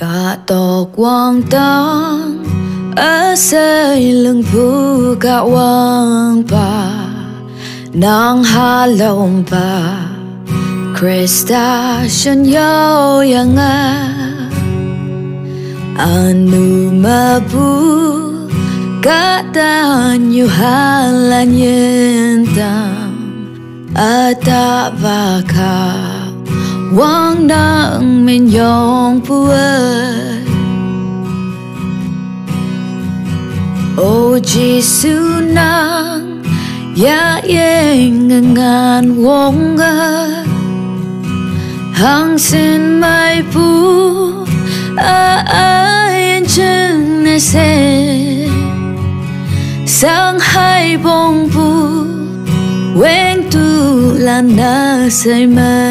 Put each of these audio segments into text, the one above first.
cả tổ quang tang ở xây lưng phu cả quang pa nàng hà lòng pa Krista shen yêu yang a anu mabu kata nyu halan yentam Wang đang mình yong pu O Giêsu nang ya ye ngan wong ga hang sin mai pu a ai chân ne se sang hai bông pu wen tu lan na say ma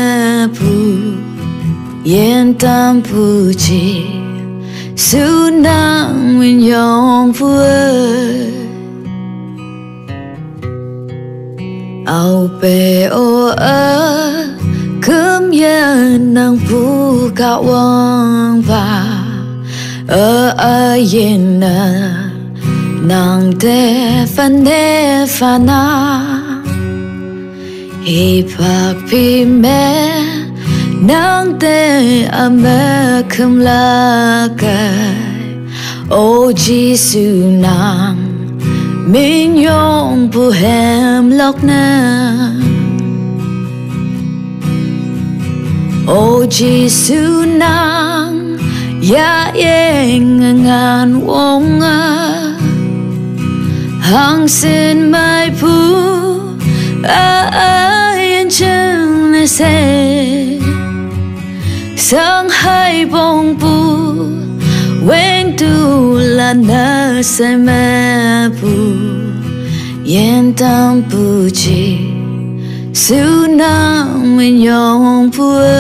yên tam pu chi sự năng nguyện dòng pu ao pe o a kum yen nang pu ka wang Ơ a a yen na nang te fan de na, Hi phạc pi mẹ nang tê a me khâm la cài ô chi sư nàng min yong bu hem lọc lok ô chi sư nàng, ya yeng ngàn wong a hằng xin mai phu a ai chân ne hai bông bu wen tu la na se me bu yen tam bu chi su na min yong bu.